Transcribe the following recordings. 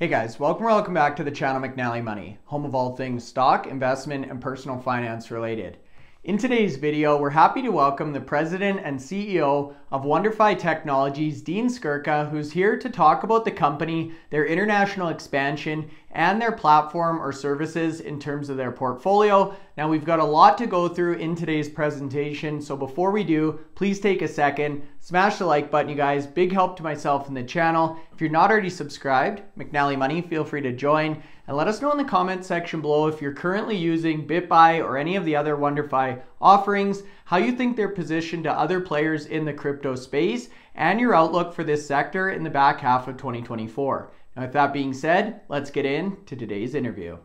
Hey guys, welcome or welcome back to the channel McNallie Money, home of all things stock, investment, and personal finance related. In today's video, we're happy to welcome the president and CEO of WonderFi Technologies, Dean Skurka, who's here to talk about the company, their international expansion, and their platform or services in terms of their portfolio. Now, we've got a lot to go through in today's presentation, so before we do, please take a second, smash the like button, you guys. Big help to myself and the channel. If you're not already subscribed, McNallie Money, feel free to join. And let us know in the comment section below if you're currently using BitBuy or any of the other WonderFi offerings, how you think they're positioned to other players in the crypto space, and your outlook for this sector in the back half of 2024. Now, with that being said, let's get into today's interview.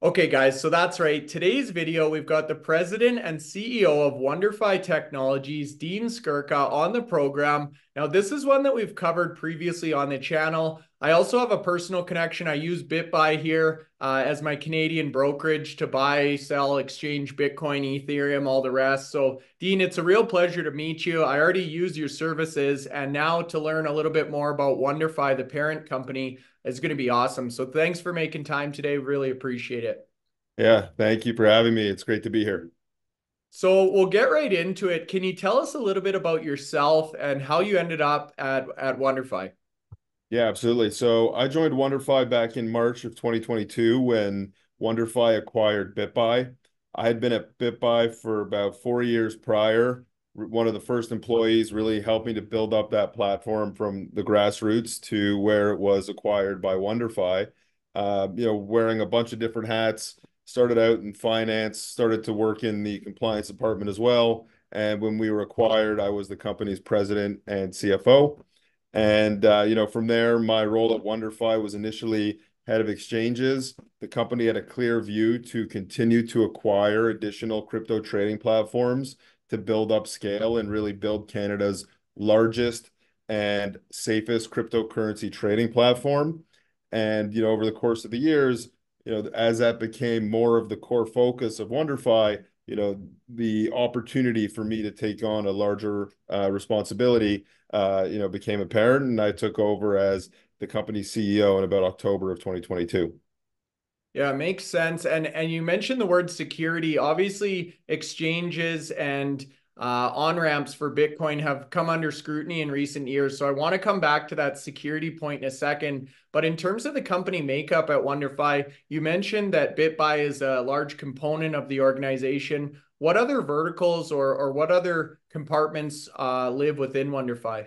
Okay guys, so that's right. Today's video, we've got the president and CEO of WonderFi Technologies, Dean Skurka, on the program. Now, this is one that we've covered previously on the channel. I also have a personal connection. I use BitBuy here uh, as my Canadian brokerage to buy, sell, exchange Bitcoin, Ethereum, all the rest. So, Dean, it's a real pleasure to meet you. I already use your services, and now to learn a little bit more about WonderFi, the parent company, is going to be awesome. So thanks for making time today. Really appreciate it. Yeah, thank you for having me. It's great to be here. So we'll get right into it. Can you tell us a little bit about yourself and how you ended up at at WonderFi? Yeah, absolutely. So I joined WonderFi back in March of 2022 when WonderFi acquired BitBuy. I had been at BitBuy for about four years prior one of the first employees really helped me to build up that platform from the grassroots to where it was acquired by WonderFi. Uh, you know, wearing a bunch of different hats, started out in finance, started to work in the compliance department as well. And when we were acquired, I was the company's president and CFO. And, uh, you know, from there, my role at WonderFi was initially head of exchanges. The company had a clear view to continue to acquire additional crypto trading platforms to build up scale and really build Canada's largest and safest cryptocurrency trading platform. And, you know, over the course of the years, you know, as that became more of the core focus of WonderFi, you know, the opportunity for me to take on a larger uh, responsibility, uh, you know, became apparent. And I took over as the company's CEO in about October of 2022. Yeah, makes sense. And and you mentioned the word security. Obviously, exchanges and uh, on ramps for Bitcoin have come under scrutiny in recent years. So I want to come back to that security point in a second. But in terms of the company makeup at WonderFi, you mentioned that BitBuy is a large component of the organization. What other verticals or or what other compartments uh, live within WonderFi?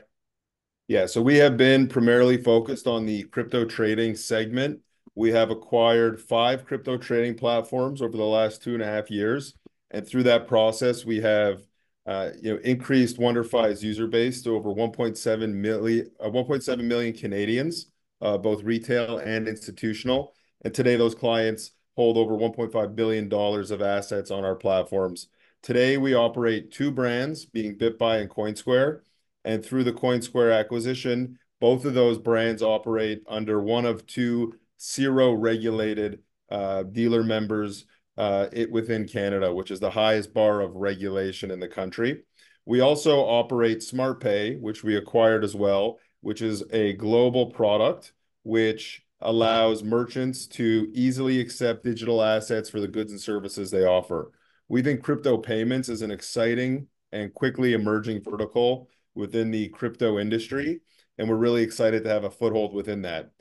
Yeah, so we have been primarily focused on the crypto trading segment we have acquired five crypto trading platforms over the last two and a half years, and through that process, we have uh, you know increased WonderFi's user base to over 1.7 million, uh, 1.7 million Canadians, uh, both retail and institutional. And today, those clients hold over 1.5 billion dollars of assets on our platforms. Today, we operate two brands, being BitBuy and CoinSquare. And through the CoinSquare acquisition, both of those brands operate under one of two CIRO regulated uh, dealer members uh, it within Canada, which is the highest bar of regulation in the country. We also operate SmartPay, which we acquired as well, which is a global product which allows merchants to easily accept digital assets for the goods and services they offer. We think crypto payments is an exciting and quickly emerging vertical within the crypto industry, and we're really excited to have a foothold within that.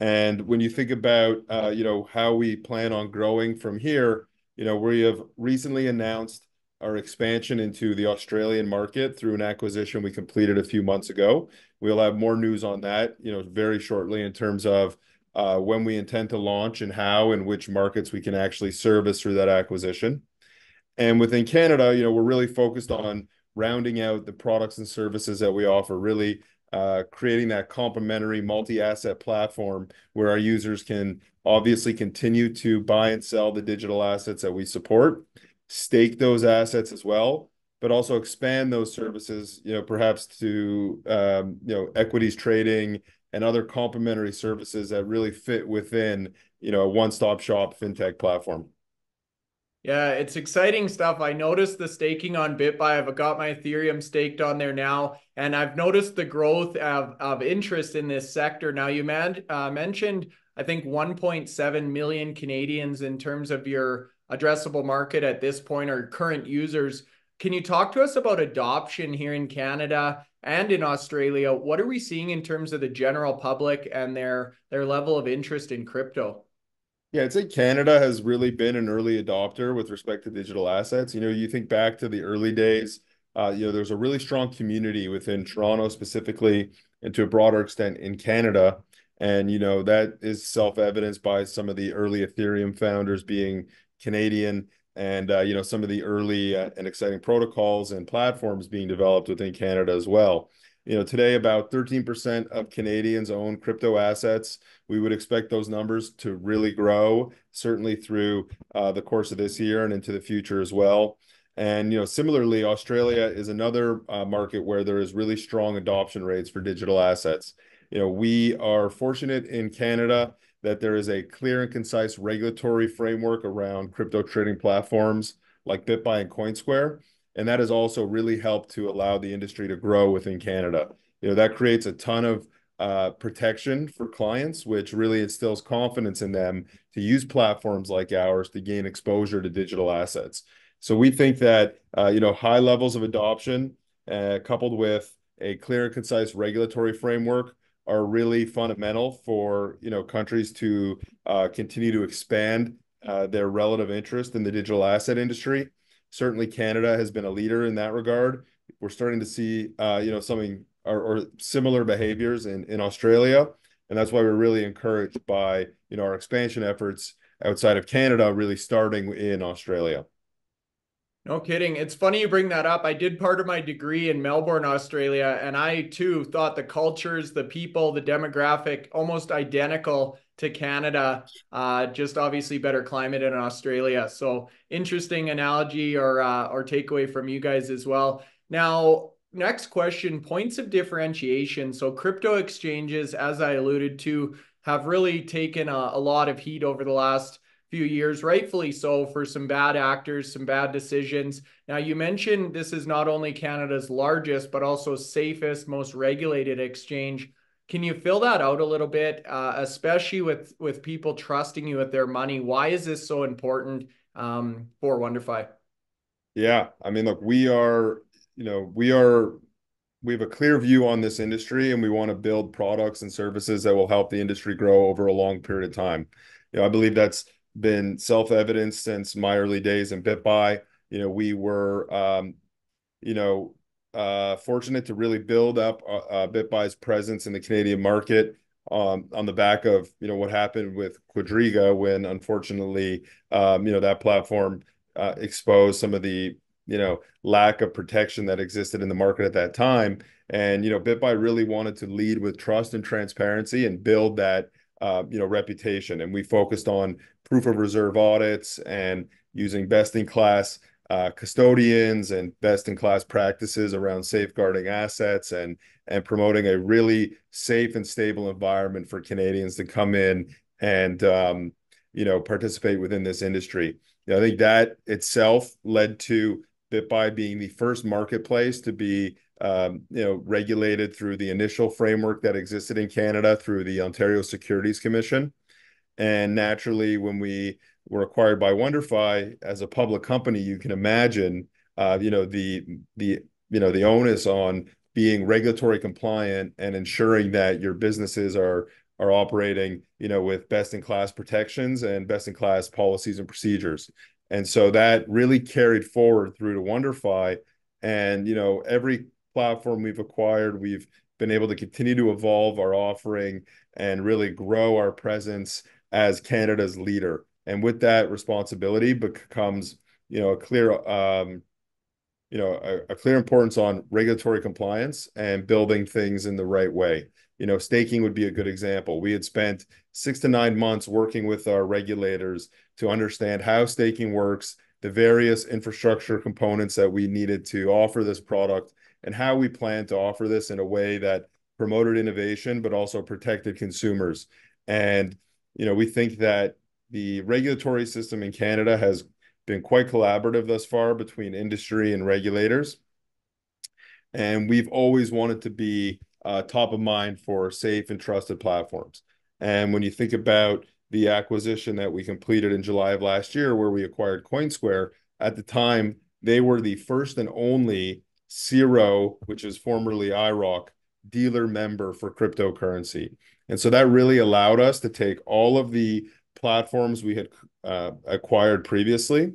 And when you think about, uh, you know, how we plan on growing from here, you know, we have recently announced our expansion into the Australian market through an acquisition we completed a few months ago. We'll have more news on that, you know, very shortly in terms of uh, when we intend to launch and how and which markets we can actually service through that acquisition. And within Canada, you know, we're really focused on rounding out the products and services that we offer, really uh, creating that complementary multi-asset platform where our users can obviously continue to buy and sell the digital assets that we support, stake those assets as well, but also expand those services, you know, perhaps to, um, you know, equities trading and other complementary services that really fit within, you know, a one-stop shop fintech platform. Yeah, it's exciting stuff. I noticed the staking on BitBuy. I've got my Ethereum staked on there now, and I've noticed the growth of, of interest in this sector. Now, you man, uh, mentioned, I think, 1.7 million Canadians in terms of your addressable market at this point or current users. Can you talk to us about adoption here in Canada and in Australia? What are we seeing in terms of the general public and their their level of interest in crypto? Yeah, I'd say Canada has really been an early adopter with respect to digital assets. You know, you think back to the early days, uh, you know, there's a really strong community within Toronto specifically, and to a broader extent in Canada. And, you know, that is self-evidenced by some of the early Ethereum founders being Canadian and, uh, you know, some of the early uh, and exciting protocols and platforms being developed within Canada as well. You know, today about 13% of Canadians own crypto assets. We would expect those numbers to really grow, certainly through uh, the course of this year and into the future as well. And you know, similarly, Australia is another uh, market where there is really strong adoption rates for digital assets. You know, we are fortunate in Canada that there is a clear and concise regulatory framework around crypto trading platforms like BitBuy and CoinSquare and that has also really helped to allow the industry to grow within Canada. You know, that creates a ton of uh, protection for clients, which really instills confidence in them to use platforms like ours to gain exposure to digital assets. So we think that uh, you know high levels of adoption, uh, coupled with a clear and concise regulatory framework, are really fundamental for you know countries to uh, continue to expand uh, their relative interest in the digital asset industry. Certainly, Canada has been a leader in that regard. We're starting to see, uh, you know, something or, or similar behaviors in in Australia, and that's why we're really encouraged by you know our expansion efforts outside of Canada, really starting in Australia. No kidding. It's funny you bring that up. I did part of my degree in Melbourne, Australia, and I too thought the cultures, the people, the demographic almost identical to Canada. Uh, just obviously better climate in Australia. So interesting analogy or uh, or takeaway from you guys as well. Now, next question: points of differentiation. So crypto exchanges, as I alluded to, have really taken a, a lot of heat over the last few years, rightfully so, for some bad actors, some bad decisions. Now, you mentioned this is not only Canada's largest, but also safest, most regulated exchange. Can you fill that out a little bit, uh, especially with with people trusting you with their money? Why is this so important um, for WonderFi? Yeah, I mean, look, we are, you know, we are, we have a clear view on this industry, and we want to build products and services that will help the industry grow over a long period of time. You know, I believe that's been self-evident since my early days in BitBuy. You know, we were, um, you know, uh, fortunate to really build up uh, uh, BitBuy's presence in the Canadian market um, on the back of you know what happened with Quadriga when unfortunately um, you know that platform uh, exposed some of the you know lack of protection that existed in the market at that time and you know BitBuy really wanted to lead with trust and transparency and build that uh, you know reputation and we focused on proof of reserve audits and using best in class uh, custodians and best in class practices around safeguarding assets and and promoting a really safe and stable environment for Canadians to come in and um, you know participate within this industry. You know, I think that itself led to BitBuy being the first marketplace to be um, you know regulated through the initial framework that existed in Canada through the Ontario Securities Commission. And naturally, when we were acquired by WonderFi as a public company, you can imagine, uh, you know, the the you know the onus on being regulatory compliant and ensuring that your businesses are are operating, you know, with best in class protections and best in class policies and procedures. And so that really carried forward through to WonderFi. And you know, every platform we've acquired, we've been able to continue to evolve our offering and really grow our presence as Canada's leader. And with that responsibility becomes, you know, a clear, um, you know, a, a clear importance on regulatory compliance and building things in the right way. You know, staking would be a good example. We had spent six to nine months working with our regulators to understand how staking works, the various infrastructure components that we needed to offer this product, and how we plan to offer this in a way that promoted innovation but also protected consumers. And you know, we think that the regulatory system in Canada has been quite collaborative thus far between industry and regulators. And we've always wanted to be Uh, top of mind for safe and trusted platforms. And when you think about the acquisition that we completed in July of last year, where we acquired Coinsquare, at the time, they were the first and only CIRO, which is formerly IIROC, dealer member for cryptocurrency. And so that really allowed us to take all of the platforms we had uh, acquired previously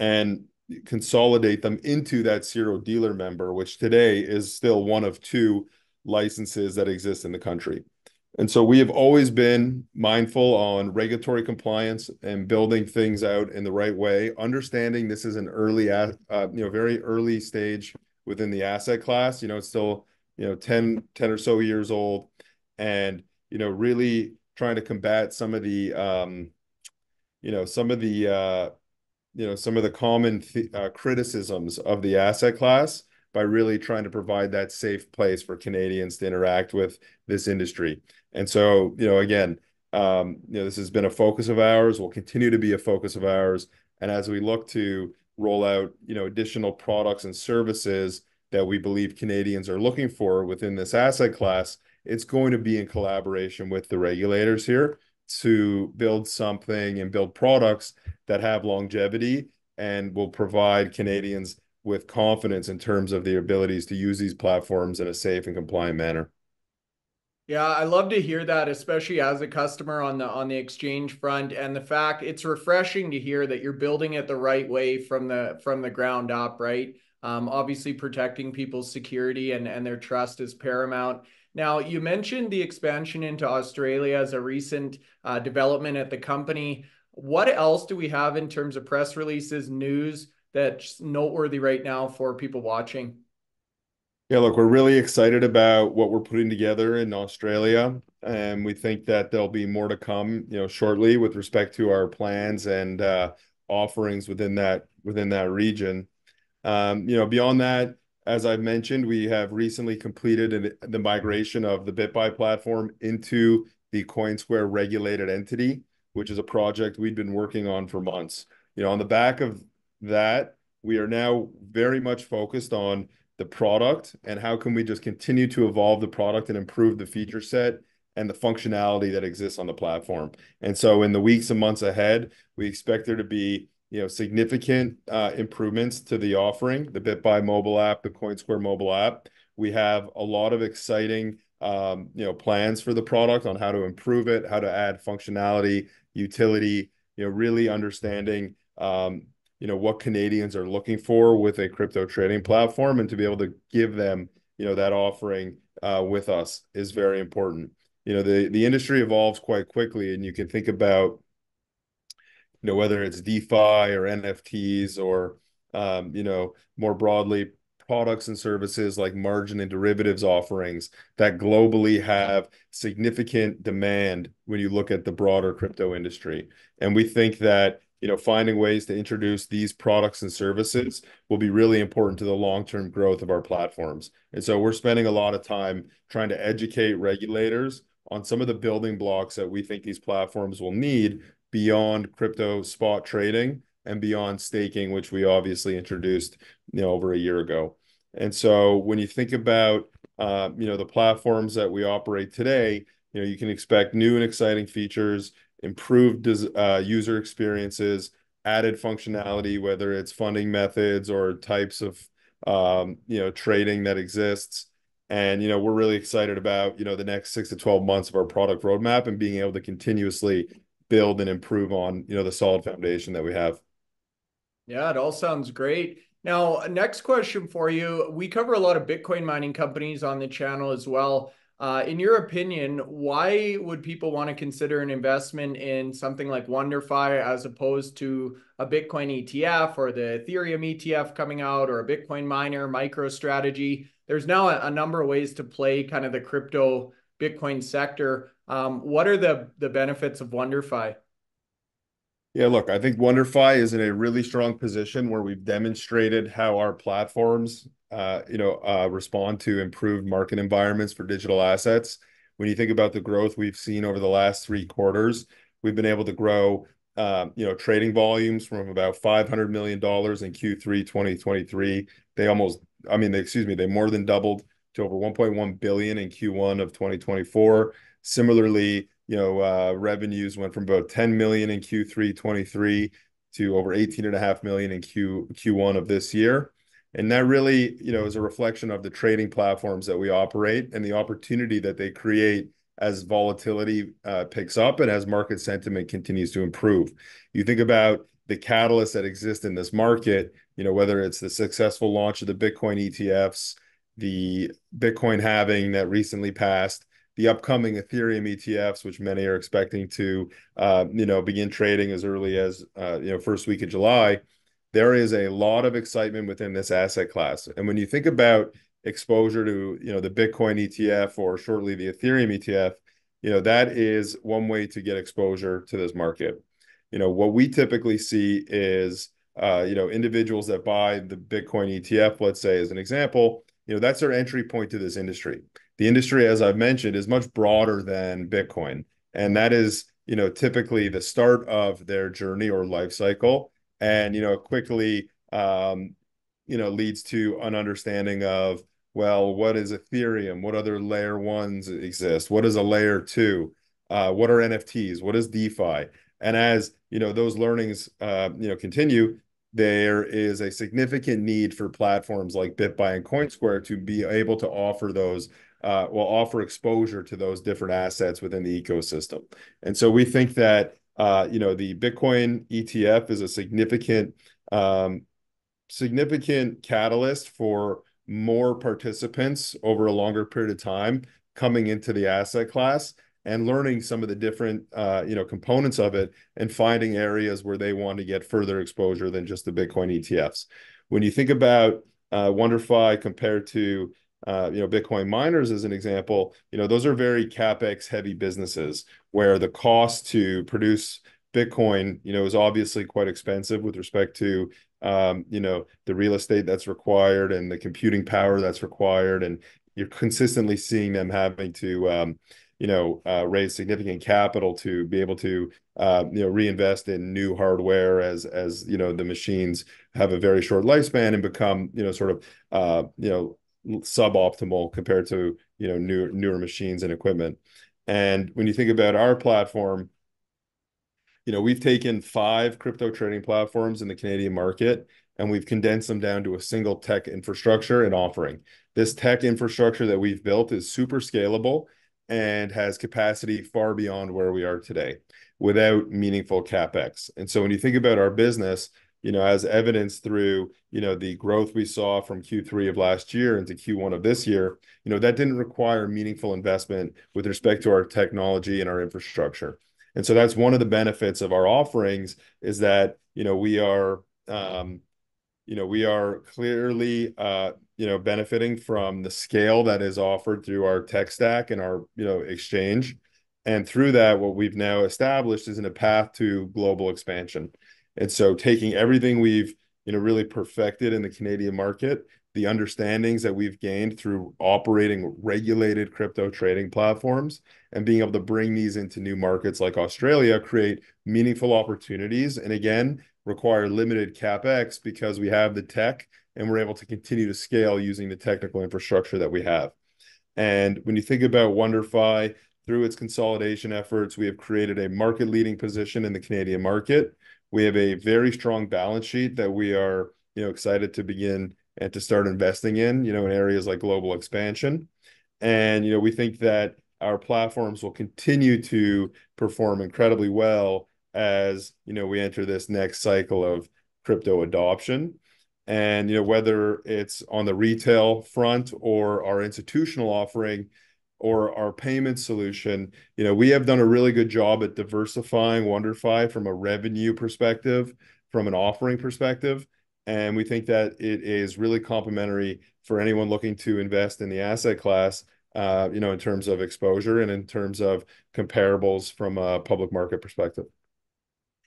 and consolidate them into that CIRO dealer member, which today is still one of two licenses that exist in the country. And so we have always been mindful on regulatory compliance and building things out in the right way, understanding this is an early, uh, uh, you know, very early stage within the asset class. You know, it's still, you know, 10 10 or so years old, and, you know, really trying to combat some of the, um, you know, some of the uh, you know, some of the common uh, criticisms of the asset class by really trying to provide that safe place for Canadians to interact with this industry. And so, you know, again, um, you know, this has been a focus of ours, will continue to be a focus of ours, and as we look to roll out, you know, additional products and services that we believe Canadians are looking for within this asset class, it's going to be in collaboration with the regulators here to build something and build products that have longevity and will provide Canadians with confidence in terms of the abilities to use these platforms in a safe and compliant manner. Yeah, I love to hear that, especially as a customer on the on the exchange front, and the fact it's refreshing to hear that you're building it the right way from the from the ground up, right? Um, obviously, protecting people's security and and their trust is paramount. Now, you mentioned the expansion into Australia as a recent uh, development at the company. What else do we have in terms of press releases, news, that's noteworthy right now for people watching? Yeah, look, we're really excited about what we're putting together in Australia, and we think that there'll be more to come, you know, shortly with respect to our plans and uh, offerings within that within that region. Um, you know, beyond that, as I've mentioned, we have recently completed the migration of the BitBuy platform into the Coinsquare regulated entity, which is a project we've been working on for months. You know, on the back of that, we are now very much focused on the product and how can we just continue to evolve the product and improve the feature set and the functionality that exists on the platform. And so in the weeks and months ahead, we expect there to be, you know, significant uh, improvements to the offering, the BitBuy mobile app, the Coinsquare mobile app. We have a lot of exciting, um, you know, plans for the product on how to improve it, how to add functionality, utility, you know, really understanding, um, you know, what Canadians are looking for with a crypto trading platform, and to be able to give them, you know, that offering uh, with us is very important. You know, the the industry evolves quite quickly, and you can think about, you know, whether it's DeFi or NFTs or, um, you know, more broadly, products and services like margin and derivatives offerings that globally have significant demand when you look at the broader crypto industry. And we think that, you know, finding ways to introduce these products and services will be really important to the long-term growth of our platforms. And so we're spending a lot of time trying to educate regulators on some of the building blocks that we think these platforms will need beyond crypto spot trading and beyond staking, which we obviously introduced, you know, over a year ago. And so when you think about, uh, you know, the platforms that we operate today, you know, you can expect new and exciting features, improved uh, user experiences, added functionality, whether it's funding methods or types of, um, you know, trading that exists. And, you know, we're really excited about, you know, the next six to twelve months of our product roadmap and being able to continuously build and improve on, you know, the solid foundation that we have. Yeah, it all sounds great. Now, next question for you. We cover a lot of Bitcoin mining companies on the channel as well. Uh, in your opinion, why would people want to consider an investment in something like WonderFi as opposed to a Bitcoin ETF or the Ethereum ETF coming out, or a Bitcoin miner, MicroStrategy? There's now a number of ways to play kind of the crypto Bitcoin sector. Um, what are the, the benefits of WonderFi? Yeah, look, I think WonderFi is in a really strong position where we've demonstrated how our platforms, Uh, you know, uh, respond to improved market environments for digital assets. When you think about the growth we've seen over the last three quarters, we've been able to grow um, you know, trading volumes from about $500 million in Q3 2023. They almost, I mean, excuse me, they more than doubled to over 1.1 billion in Q1 of 2024. Similarly, you know, uh, revenues went from about 10 million in Q3 2023 to over 18.5 million in Q1 of this year. And that really, you know, is a reflection of the trading platforms that we operate and the opportunity that they create as volatility uh, picks up and as market sentiment continues to improve. You think about the catalysts that exist in this market, you know, whether it's the successful launch of the Bitcoin ETFs, the Bitcoin halving that recently passed, the upcoming Ethereum ETFs, which many are expecting to, uh, you know, begin trading as early as, uh, you know, first week of July. There is a lot of excitement within this asset class. And when you think about exposure to, you know, the Bitcoin ETF or shortly the Ethereum ETF, you know, that is one way to get exposure to this market. You know, what we typically see is, uh, you know, individuals that buy the Bitcoin ETF, let's say as an example, you know, that's their entry point to this industry. The industry, as I've mentioned, is much broader than Bitcoin. And that is, you know, typically the start of their journey or life cycle. And, you know, quickly, um, you know, leads to an understanding of, well, what is Ethereum? What other layer ones exist? What is a layer two? uh, What are NFTs? What is DeFi? And as, you know, those learnings, uh, you know, continue, there is a significant need for platforms like BitBuy and Coinsquare to be able to offer those, uh, well, offer exposure to those different assets within the ecosystem. And so we think that, Uh, you know, the Bitcoin ETF is a significant, um, significant catalyst for more participants over a longer period of time coming into the asset class and learning some of the different, uh, you know, components of it and finding areas where they want to get further exposure than just the Bitcoin ETFs. When you think about uh, WonderFi compared to, Uh, you know, Bitcoin miners as an example, you know, those are very CapEx-heavy businesses where the cost to produce Bitcoin, you know, is obviously quite expensive with respect to, um, you know, the real estate that's required and the computing power that's required. And you're consistently seeing them having to, um, you know, uh, raise significant capital to be able to, uh, you know, reinvest in new hardware as, as you know, the machines have a very short lifespan and become, you know, sort of, you know, suboptimal compared to, you know, newer newer machines and equipment. And when you think about our platform, you know, we've taken five crypto trading platforms in the Canadian market and we've condensed them down to a single tech infrastructure and offering. This tech infrastructure that we've built is super scalable and has capacity far beyond where we are today without meaningful CapEx. And so when you think about our business, you know, as evidenced through, you know, the growth we saw from Q3 of last year into Q1 of this year, you know, that didn't require meaningful investment with respect to our technology and our infrastructure. And so that's one of the benefits of our offerings is that, you know, we are, um, you know, we are clearly, uh, you know, benefiting from the scale that is offered through our tech stack and our, you know, exchange. And through that, what we've now established is in a path to global expansion. And so taking everything we've, you know, really perfected in the Canadian market, the understandings that we've gained through operating regulated crypto trading platforms and being able to bring these into new markets like Australia, create meaningful opportunities and again, require limited CapEx because we have the tech and we're able to continue to scale using the technical infrastructure that we have. And when you think about WonderFi, through its consolidation efforts, we have created a market-leading position in the Canadian market. We have a very strong balance sheet that we are, you know, excited to begin and to start investing in, you know, in areas like global expansion. And, you know, we think that our platforms will continue to perform incredibly well as, you know, we enter this next cycle of crypto adoption. And, you know, whether it's on the retail front or our institutional offering or our payment solution, you know, we have done a really good job at diversifying WonderFi from a revenue perspective, from an offering perspective. And we think that it is really complementary for anyone looking to invest in the asset class, uh, you know, in terms of exposure and in terms of comparables from a public market perspective.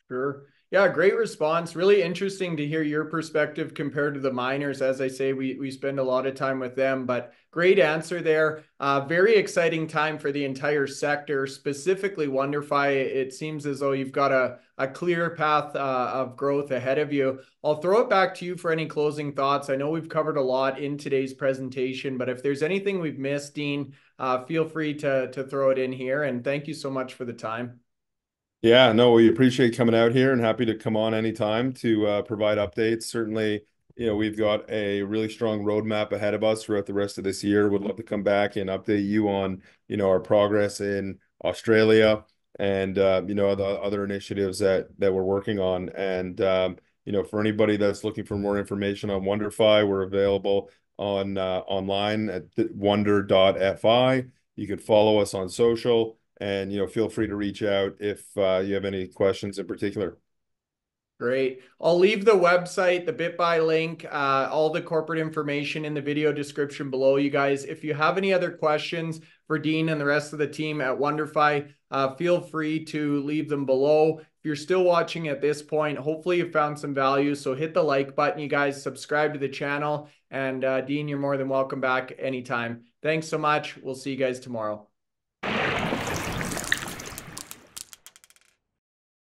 Sure. Yeah, great response. Really interesting to hear your perspective compared to the miners. As I say, we, we spend a lot of time with them, but great answer there. Uh, very exciting time for the entire sector, specifically WonderFi. It seems as though you've got a, a clear path uh, of growth ahead of you. I'll throw it back to you for any closing thoughts. I know we've covered a lot in today's presentation, but if there's anything we've missed, Dean, uh, feel free to, to throw it in here. And thank you so much for the time. Yeah, no, we appreciate coming out here and happy to come on anytime to uh, provide updates. Certainly, you know, we've got a really strong roadmap ahead of us throughout the rest of this year. Would love to come back and update you on, you know, our progress in Australia and uh, you know the other initiatives that that we're working on. And um, you know, for anybody that's looking for more information on WonderFi, we're available on uh, online at wonder.fi. You can follow us on social and you know feel free to reach out if uh, you have any questions in particular Great. I'll leave the website, the BitBuy link, uh, all the corporate information in the video description below, you guys. If you have any other questions for Dean and the rest of the team at WonderFi, uh, feel free to leave them below. If you're still watching at this point, hopefully you found some value. So hit the like button, you guys. Subscribe to the channel. And uh, Dean, you're more than welcome back anytime. Thanks so much. We'll see you guys tomorrow.